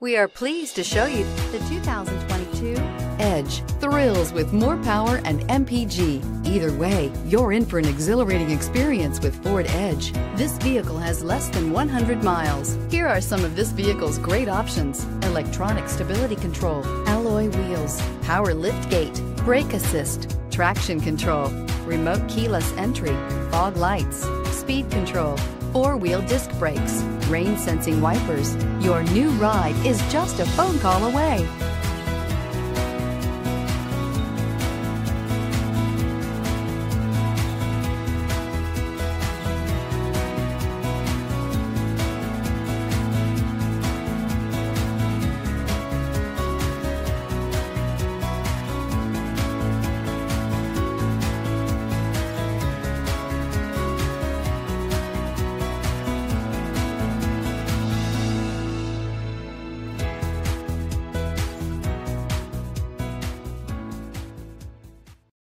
We are pleased to show you the 2022 Edge thrills with more power and MPG. Either way, you're in for an exhilarating experience with Ford Edge. This vehicle has less than 100 miles. Here are some of this vehicle's great options. Electronic stability control, alloy wheels, power lift gate, brake assist, traction control, remote keyless entry, fog lights, speed control, four-wheel disc brakes, rain sensing wipers. Your new ride is just a phone call away.